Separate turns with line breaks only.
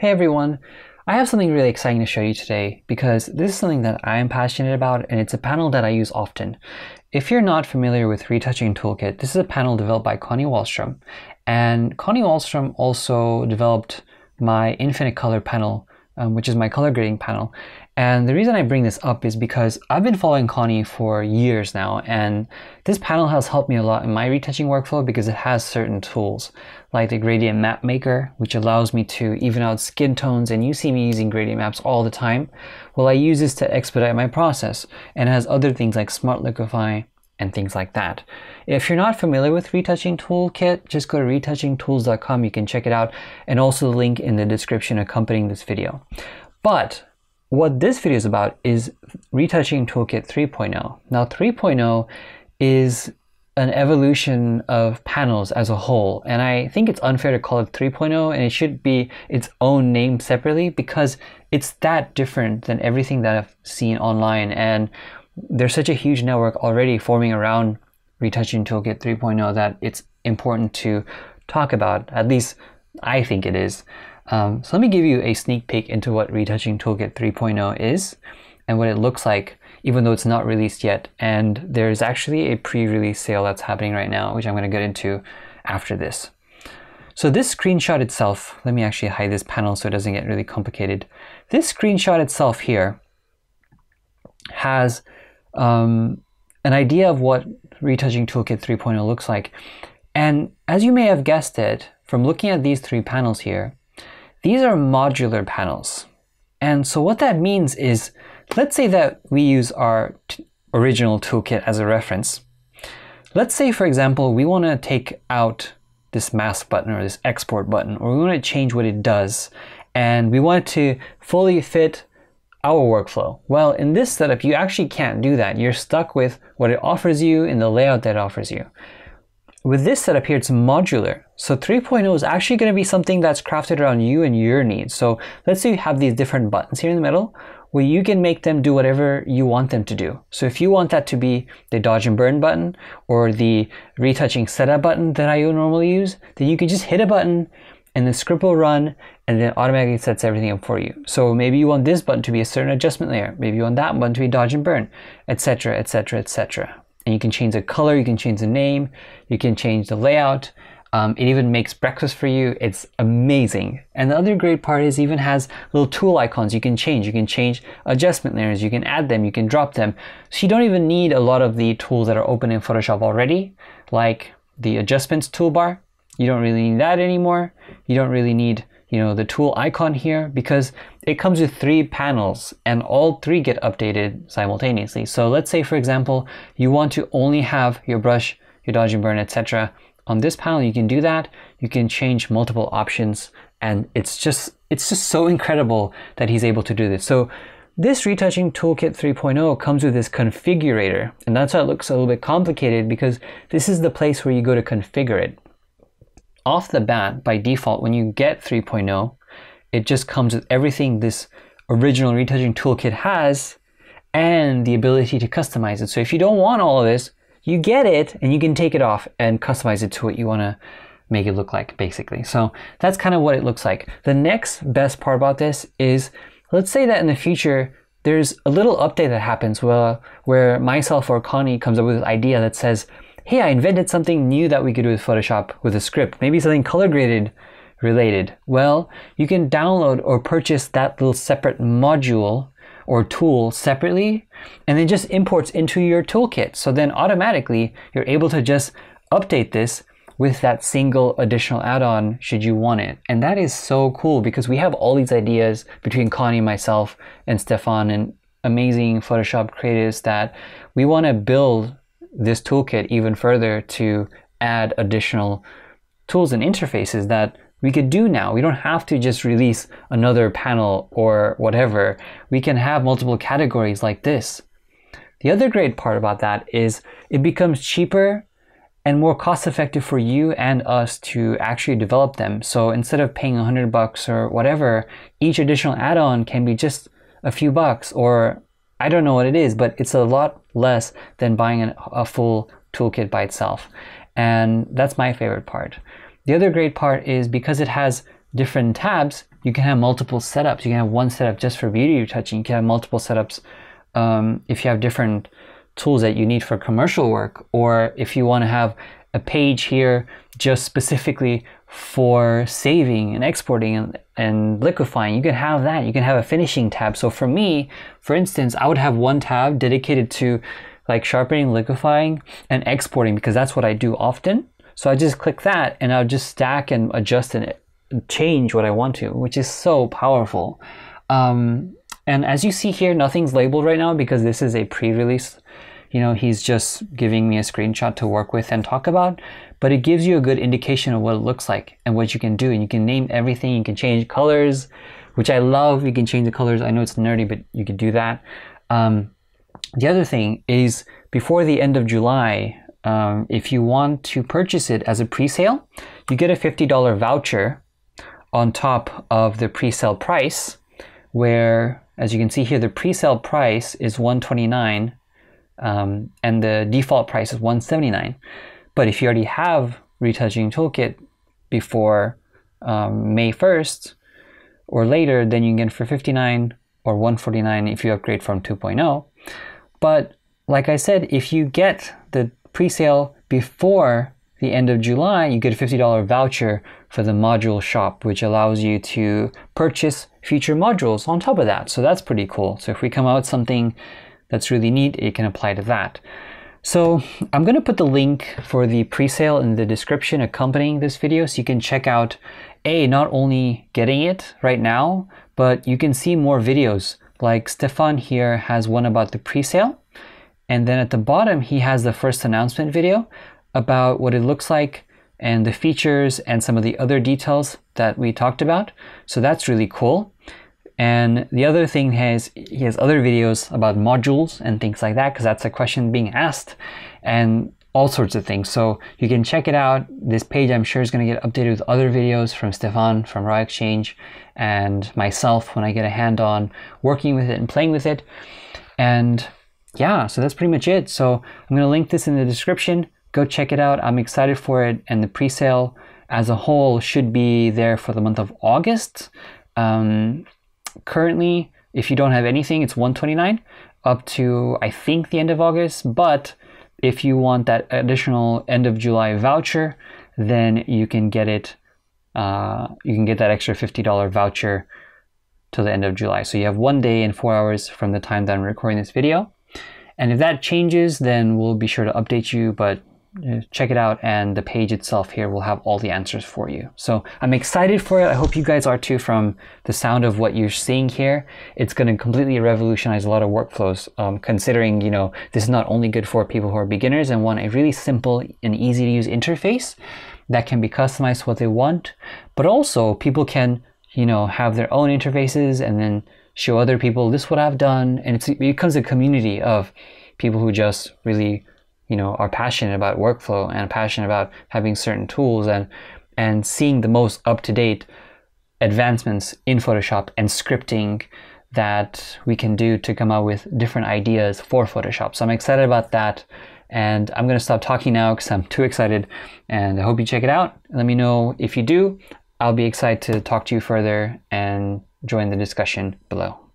Hey everyone, I have something really exciting to show you today because this is something that I am passionate about and it's a panel that I use often. If you're not familiar with Retouching Toolkit, this is a panel developed by Conny Wallstrom and Conny Wallstrom also developed my Infinite Color panel um, which is my color grading panel. And the reason I bring this up is because I've been following Conny for years now, and this panel has helped me a lot in my retouching workflow because it has certain tools, like the Gradient Map Maker, which allows me to even out skin tones, and you see me using gradient maps all the time. Well, I use this to expedite my process, and has other things like Smart Liquify and things like that. If you're not familiar with Retouching Toolkit, just go to retouchingtools.com. You can check it out and also the link in the description accompanying this video. But what this video is about is Retouching Toolkit 3.0. Now 3.0 is an evolution of panels as a whole and I think it's unfair to call it 3.0 and it should be its own name separately because it's that different than everything that I've seen online and there's such a huge network already forming around Retouching Toolkit 3.0 that it's important to talk about. At least I think it is. Um, so let me give you a sneak peek into what Retouching Toolkit 3.0 is and what it looks like, even though it's not released yet. And there's actually a pre-release sale that's happening right now, which I'm going to get into after this. So this screenshot itself, let me actually hide this panel so it doesn't get really complicated. This screenshot itself here has um, an idea of what Retouching Toolkit 3.0 looks like. And as you may have guessed it, from looking at these three panels here, these are modular panels. And so what that means is, let's say that we use our original toolkit as a reference. Let's say, for example, we want to take out this mask button or this export button, or we want to change what it does, and we want it to fully fit our workflow? Well, in this setup, you actually can't do that. You're stuck with what it offers you in the layout that it offers you. With this setup here, it's modular. So 3.0 is actually going to be something that's crafted around you and your needs. So let's say you have these different buttons here in the middle where you can make them do whatever you want them to do. So if you want that to be the dodge and burn button or the retouching setup button that I normally use, then you can just hit a button and the script will run and then automatically sets everything up for you. So maybe you want this button to be a certain adjustment layer, maybe you want that button to be dodge and burn, etc., etc., etc. And you can change the color, you can change the name, you can change the layout. Um, it even makes breakfast for you. It's amazing. And the other great part is even has little tool icons you can change. You can change adjustment layers, you can add them, you can drop them. So you don't even need a lot of the tools that are open in Photoshop already, like the adjustments toolbar. You don't really need that anymore. You don't really need you know the tool icon here because it comes with three panels and all three get updated simultaneously. So let's say for example you want to only have your brush, your dodge and burn, etc. On this panel you can do that. You can change multiple options and it's just it's just so incredible that he's able to do this. So this retouching toolkit 3.0 comes with this configurator and that's why it looks a little bit complicated because this is the place where you go to configure it off the bat, by default, when you get 3.0, it just comes with everything this original retouching toolkit has and the ability to customize it. So if you don't want all of this, you get it and you can take it off and customize it to what you want to make it look like basically. So that's kind of what it looks like. The next best part about this is let's say that in the future there's a little update that happens where, where myself or Conny comes up with an idea that says, hey, I invented something new that we could do with Photoshop with a script, maybe something color graded related. Well, you can download or purchase that little separate module or tool separately and then just imports into your toolkit. So then automatically you're able to just update this with that single additional add-on should you want it. And that is so cool because we have all these ideas between Conny, myself, and Stefan and amazing Photoshop creatives that we want to build this toolkit even further to add additional tools and interfaces that we could do now. We don't have to just release another panel or whatever. We can have multiple categories like this. The other great part about that is it becomes cheaper and more cost effective for you and us to actually develop them. So instead of paying 100 bucks or whatever, each additional add-on can be just a few bucks or I don't know what it is, but it's a lot less than buying an, a full toolkit by itself. And that's my favorite part. The other great part is because it has different tabs, you can have multiple setups. You can have one setup just for beauty retouching. You can have multiple setups um, if you have different tools that you need for commercial work, or if you want to have a page here just specifically for saving and exporting and, and liquefying. You can have that. You can have a finishing tab. So for me, for instance, I would have one tab dedicated to like sharpening, liquefying, and exporting because that's what I do often. So I just click that and I'll just stack and adjust and change what I want to, which is so powerful. Um, and as you see here, nothing's labeled right now because this is a pre-release. You know, he's just giving me a screenshot to work with and talk about, but it gives you a good indication of what it looks like and what you can do. And you can name everything. You can change colors, which I love. You can change the colors. I know it's nerdy, but you can do that. Um, the other thing is before the end of July, um, if you want to purchase it as a pre-sale, you get a $50 voucher on top of the pre-sale price, where, as you can see here, the pre-sale price is 129 um, and the default price is 179 But if you already have Retouching Toolkit before um, May 1st or later, then you can get for 59 or 149 if you upgrade from 2.0. But like I said, if you get the pre-sale before the end of July, you get a $50 voucher for the module shop, which allows you to purchase future modules on top of that. So that's pretty cool. So if we come out something that's really neat, it can apply to that. So I'm going to put the link for the pre-sale in the description accompanying this video so you can check out A, not only getting it right now, but you can see more videos. Like Stefan here has one about the pre-sale. And then at the bottom, he has the first announcement video about what it looks like and the features and some of the other details that we talked about. So that's really cool. And the other thing has he has other videos about modules and things like that because that's a question being asked and all sorts of things. So you can check it out. This page I'm sure is going to get updated with other videos from Stefan from Raw Exchange and myself when I get a hand on working with it and playing with it. And yeah, so that's pretty much it. So I'm going to link this in the description. Go check it out. I'm excited for it. And the pre sale as a whole should be there for the month of August. Um, currently, if you don't have anything, it's 129 up to I think the end of August. But if you want that additional end of July voucher, then you can get it. Uh, you can get that extra $50 voucher till the end of July. So you have one day and four hours from the time that I'm recording this video. And if that changes, then we'll be sure to update you. But check it out and the page itself here will have all the answers for you. So I'm excited for it. I hope you guys are too from the sound of what you're seeing here. It's going to completely revolutionize a lot of workflows um, considering, you know, this is not only good for people who are beginners and want a really simple and easy to use interface that can be customized what they want, but also people can, you know, have their own interfaces and then show other people this is what I've done. And it becomes a community of people who just really you know are passionate about workflow and passionate about having certain tools and and seeing the most up-to-date advancements in Photoshop and scripting that we can do to come up with different ideas for Photoshop. So I'm excited about that. And I'm going to stop talking now because I'm too excited. And I hope you check it out. Let me know if you do. I'll be excited to talk to you further and join the discussion below.